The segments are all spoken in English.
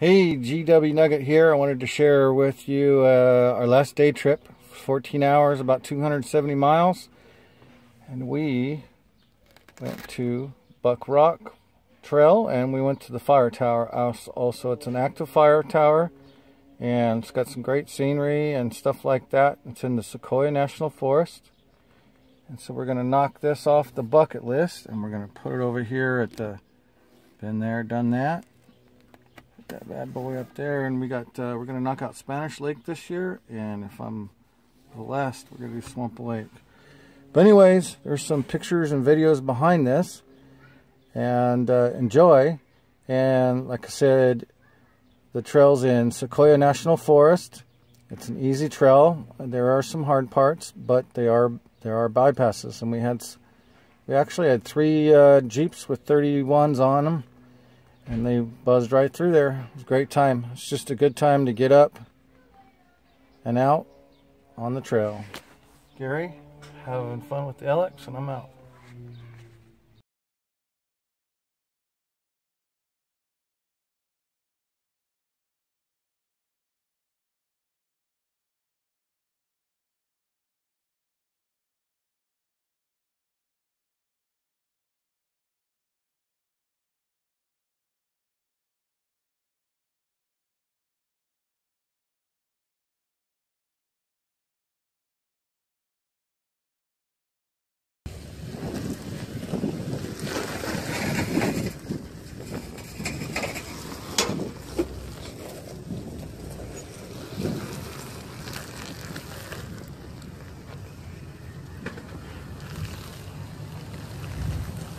Hey, GW Nugget here. I wanted to share with you uh, our last day trip. 14 hours, about 270 miles. And we went to Buck Rock Trail and we went to the fire tower. Also, it's an active fire tower and it's got some great scenery and stuff like that. It's in the Sequoia National Forest. And so we're going to knock this off the bucket list and we're going to put it over here at the, been there, done that that bad boy up there and we got uh, we're gonna knock out Spanish Lake this year and if I'm blessed we're gonna do Swamp Lake. But anyways there's some pictures and videos behind this and uh, enjoy. And like I said the trail's in Sequoia National Forest. It's an easy trail. There are some hard parts but they are there are bypasses and we had we actually had three uh, Jeeps with 31s on them and they buzzed right through there. It was a great time. It's just a good time to get up and out on the trail. Gary, having fun with the LX, and I'm out.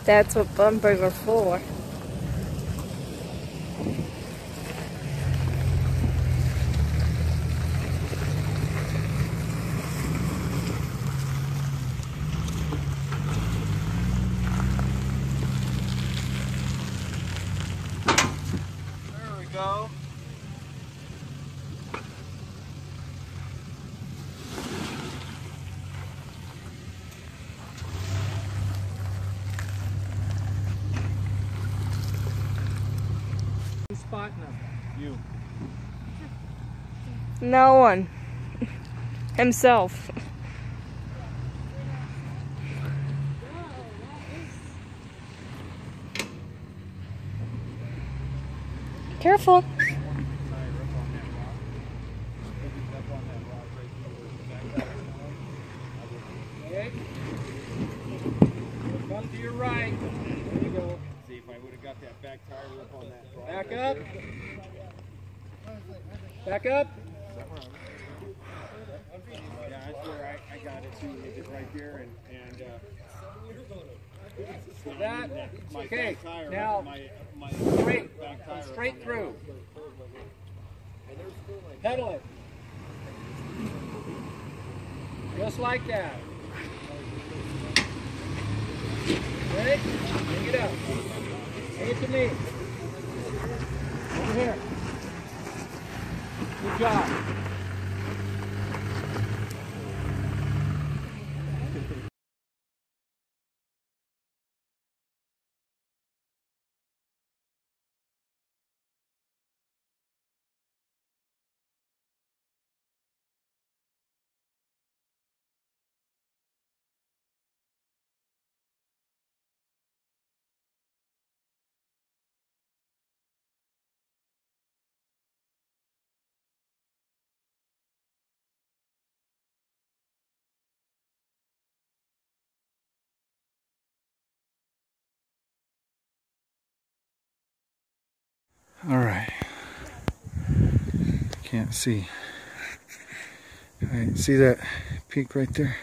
That's what bumpers are for. There we go. Who's spotting them? You. No one. Himself. Careful. Okay. Come to your right. There you go. See if I would have got that back tire up on that. broad Back right up. there. Back up. Yeah, that's where I, I got it too. It right there and, and uh, That. my Okay. back tire, Now my, my straight. back tire. straight through. Pedal it. Just like that. Ready? Bring it up. Bring it to me. Over here. Good job. All right. Can't see. All right, see that peak right there?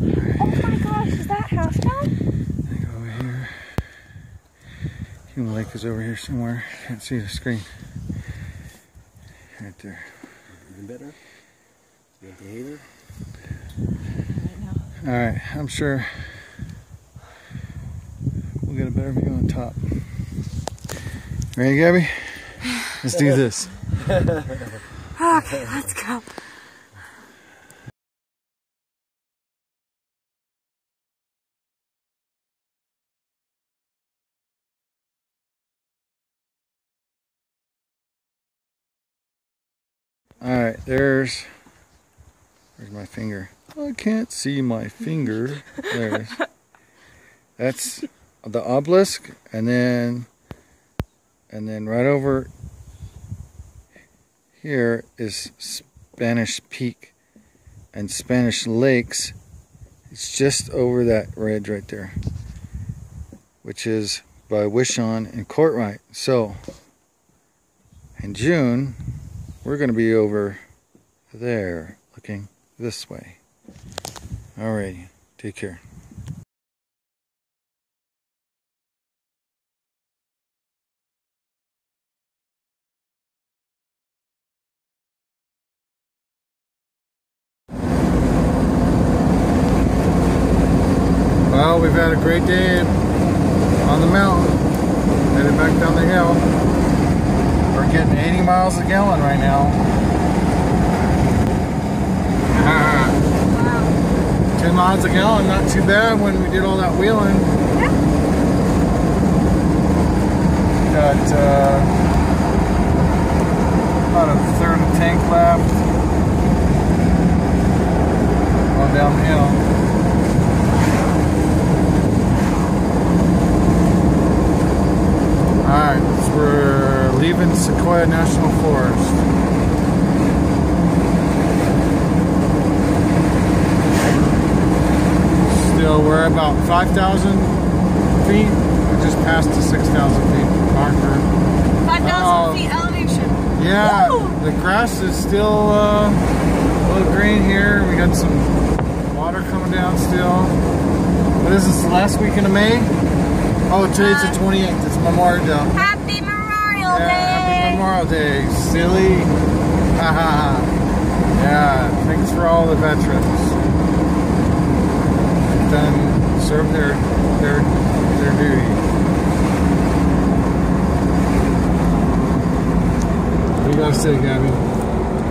Oh my gosh, is that half done? I go over here. Hume Lake is over here somewhere. Can't see the screen. Right there. Even better. You want the hater? All right, I'm sure we'll get a better view on top. Ready, Gabby? Let's do this. Okay, ah, let's go. Alright, there's Where's my finger? I can't see my finger. There. That's the obelisk and then and then right over here is Spanish Peak and Spanish Lakes. It's just over that ridge right there, which is by Wishon and Courtright. So, in June, we're going to be over there looking this way. Alrighty, take care. Well, we've had a great day on the mountain. Headed back down the hill. We're getting 80 miles a gallon right now. Wow. 10 miles a gallon, not too bad when we did all that wheeling. Got uh, about a third of tank left. Going down the hill. Alright, so we're leaving Sequoia National Forest. Still, we're about 5,000 feet. We just passed the 6,000 feet marker. 5,000 Oh. feet elevation. Yeah, Woo! the grass is still uh, a little green here. We got some water coming down still. What is this, is the last weekend of May? Oh, today's the 28th. Memorial Day. Happy Memorial Yeah, happy Day. Memorial Day, silly. Haha. yeah, thanks for all the veterans. Done, served their their their duty. What do you gotta say, Gabby?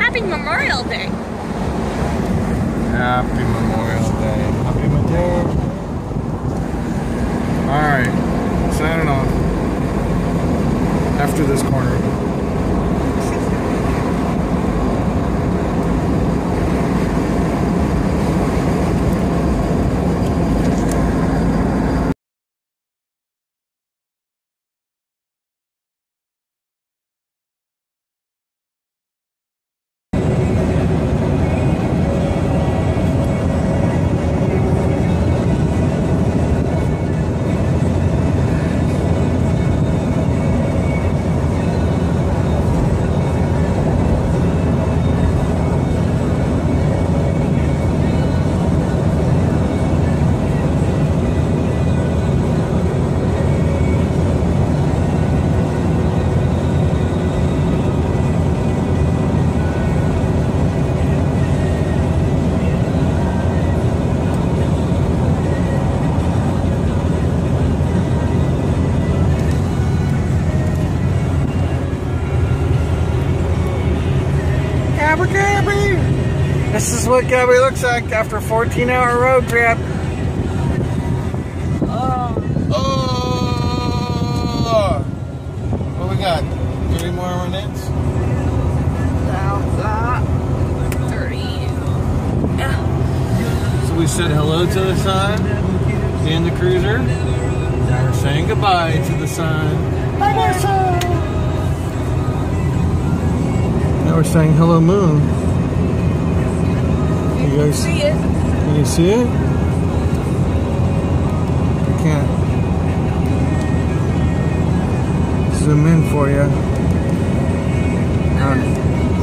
Happy Memorial Day. Happy Memorial Day. Happy Memorial Day. What Gabby looks like after a 14 hour road trip. Oh. oh! What we got? Three more minutes? So we said hello to the sun in the cruiser. Now we're saying goodbye to the sun. Bye sun! Now we're saying hello, moon. You guys, See it. can you see it? I can't zoom in for you. How,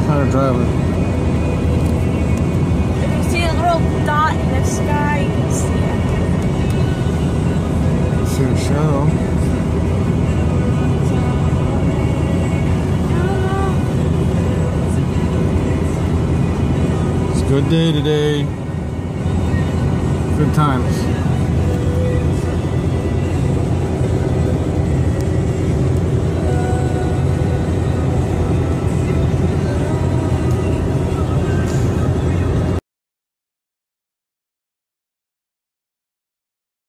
how to drive it. If you see a little dot in the sky, you can see it. See the shadow. Good day today. Good times.